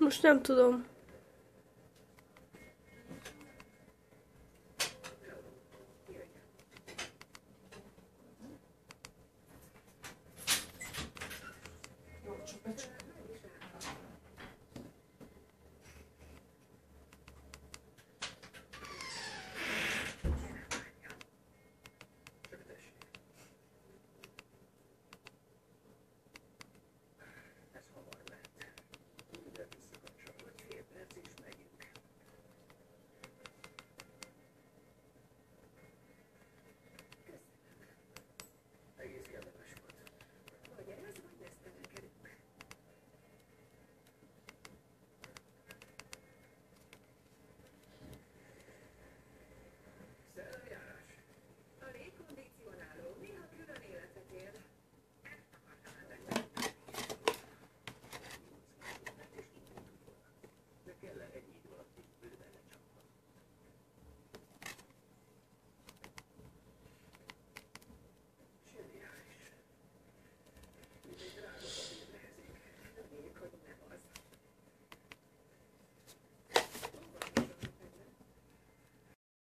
Most nem tudom.